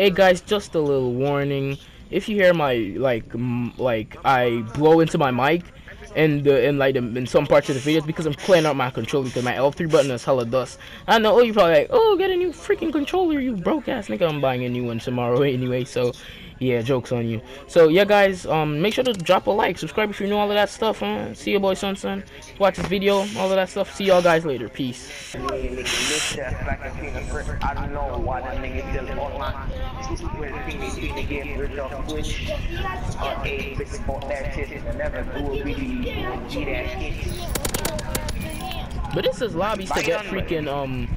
Hey guys, just a little warning. If you hear my like like I blow into my mic and uh, the in like in some parts of the videos because I'm clearing out my controller because my L3 button is hella dust. I know oh, you're probably like, oh, get a new freaking controller, you broke ass nigga. I'm buying a new one tomorrow anyway, so yeah, jokes on you. So yeah, guys, um, make sure to drop a like, subscribe if you know all of that stuff. Huh? See your boy SonSon. Watch this video, all of that stuff. See y'all guys later. Peace. But this is lobbies to get freaking um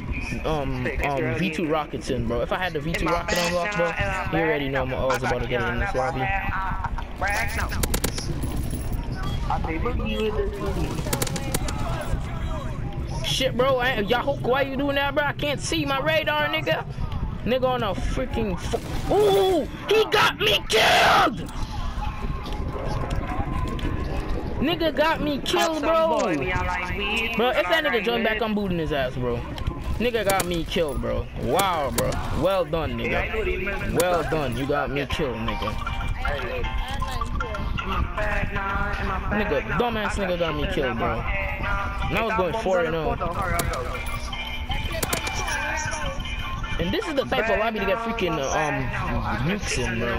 um um V2 rockets in, bro. If I had the V2 rocket unlocked, bro, you already know I'm always about to get it in this lobby. Shit, bro, y'all why you doing that, bro? I can't see my radar, nigga. Nigga on a freaking. Ooh, he got me killed. Nigga got me killed, bro. Bro, if that nigga join back, I'm booting his ass, bro. Nigga got me killed, bro. Wow, bro. Well done, nigga. Well done. You got me killed, nigga. Nigga, dumbass nigga got me killed, bro. And I was going 4 0. And this is the type of lobby to get freaking um nukes in, bro.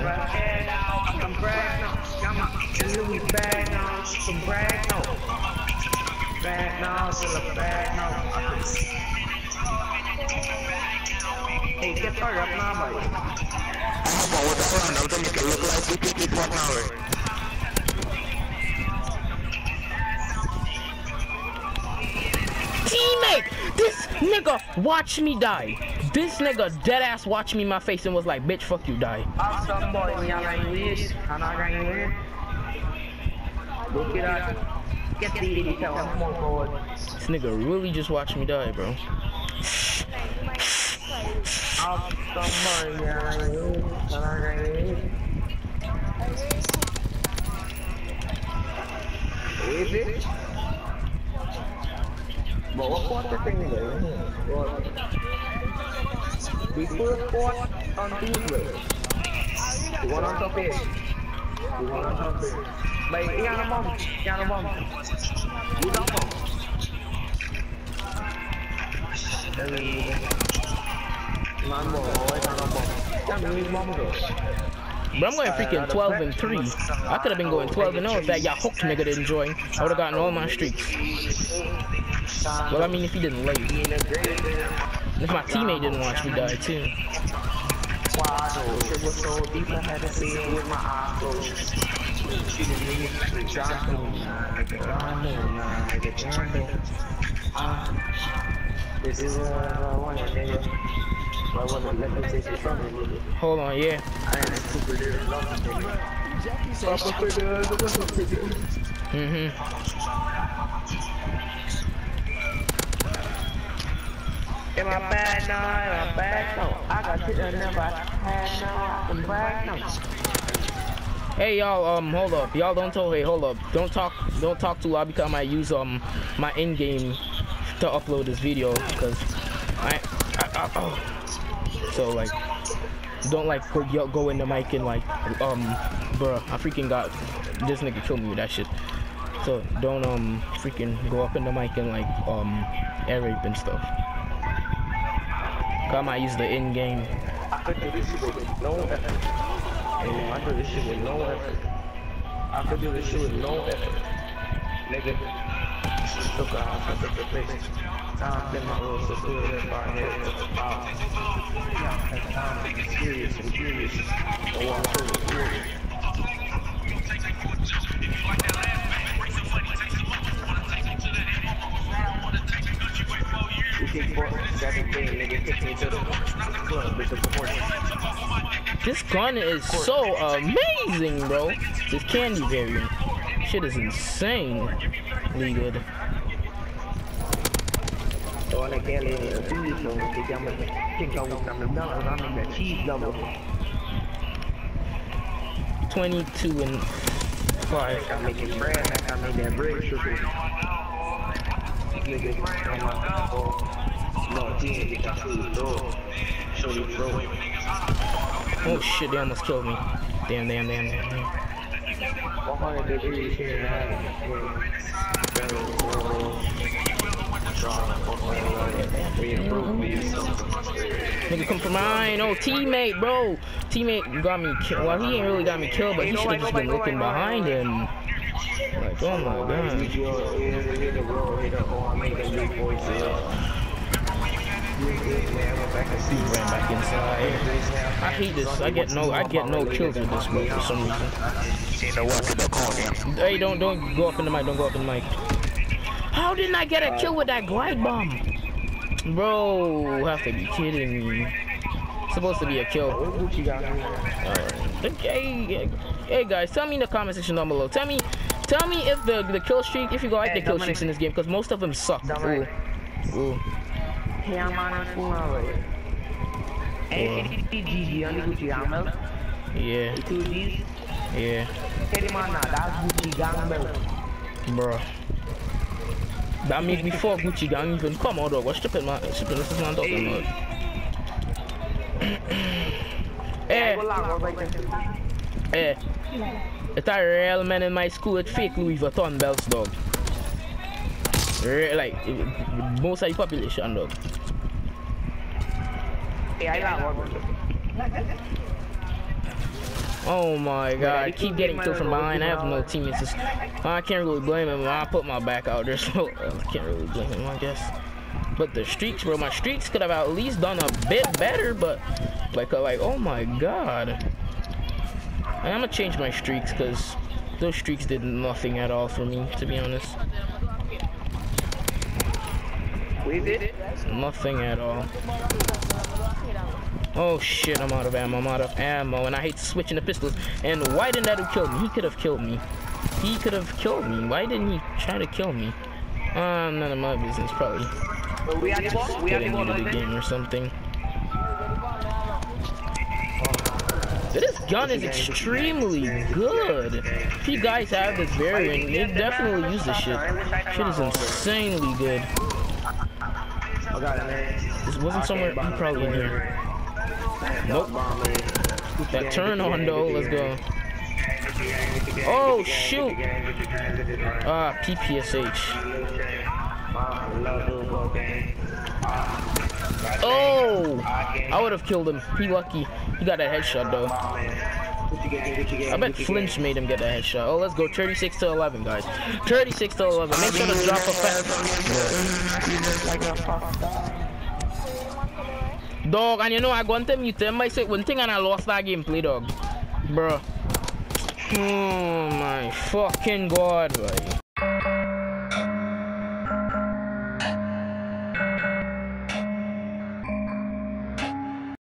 Hey, get fired up now, buddy. I'm the. I'm gonna make it look like. Teammate! This nigga watch me die. This nigga dead ass watched me in my face and was like, bitch, fuck you, die. Me like this. I'm not. Look. Get the. This nigga really just watched me die, bro. It? Thing there? The first part on Tuesday. One on top. The one on top cái ăn nó But I'm going freaking 12 and 3. I could have been going 12 and 0 if that y'all hooked nigga didn't join. I would have gotten all my streaks. Well, I mean, if he didn't late. If my teammate didn't watch me die, too. This is uh, one nigga. I wasn't let me take it from him. Hold on, yeah. I ain't super dude. Mm-hmm. Am I bad now? Am I bad now? I got shit that never had now. I'm bad now. Hey y'all, um, hold up. Y'all don't tell. Hey, hold up. Don't talk. Don't talk too loud because I might use um my in-game to upload this video because I, I, I oh. So like, don't like go, yo- go in the mic and like um, bruh, I freaking got this nigga killed me with that shit. So don't um freaking go up in the mic and like um air rape and stuff. I might use the in-game. I could do this shit with no effort. I do this shit with no effort. I could do this shit with no effort. Nigga. Took the face. Time in my in my head. I'm serious and curious. I'm so serious. You kick for 17, nigga, kick me to the club, bitch. This gun is so amazing, bro. This candy variant. Shit is insanely mình là chi double 22 and 5. I make it bread I'm like oh no G get that Oh shit, they almost killed me. Damn, damn, damn, damn, damn. 100 degrees here Nigga come from mine. Oh, teammate, bro. Teammate got me killed. Well, he ain't really got me killed, but he should have just been looking behind him. Like, oh my god. I hate this. I get no, I get no kills with this bro for some reason. Hey, don't, don't go up in the mic. Don't go up in the mic. How didn't I get a kill with that glide bomb? Bro, have to be kidding me. Supposed to be a kill. Hey, hey guys, tell me in the comment section down below. Tell me, tell me if the the kill streak, if you go like the kill streaks in this game, because most of them suck. Ooh. Ooh. Yeah, man, Hey, GG, only Gucci Gamble. Yeah. Two G's. Yeah. Hey, man, that's Gucci Gamble. Bro. That make me fuck Gucci gang even come out dog. What's stupid man? Stupid this is man talking about. Eh. Eh. It's a real man in my school with fake Louis Vuitton belts dog. Like most of the population dog. Oh my god, I keep getting killed from behind. I have no teammates. I can't really blame him. I put my back out there, so I can't really blame him, I guess. But the streaks, bro, my streaks could have at least done a bit better, but like, uh, like, oh my god. I'm gonna change my streaks because those streaks did nothing at all for me, to be honest. Nothing at all. Oh shit, I'm out of ammo, I'm out of ammo, and I hate switching the pistols. And why didn't that kill me? He could have killed me. He could have killed me. Why didn't he try to kill me? Uh, none of my business, probably. We are the We are the game or something. This gun is extremely good. If you guys have this variant, you definitely use this shit. Shit is insanely good. This wasn't somewhere, he probably in here. Nope. That turn on though, let's go. Oh shoot! Ah, PPSH. Oh! I would have killed him. He lucky. He got that headshot though. I bet Flinch made him get that headshot. Oh, let's go 36 to 11, guys. 36 to 11. Make sure to drop a fast. Dog, and you know, I got to meet him. I said one thing and I lost that gameplay, dog. Bruh. Oh my fucking god, boy.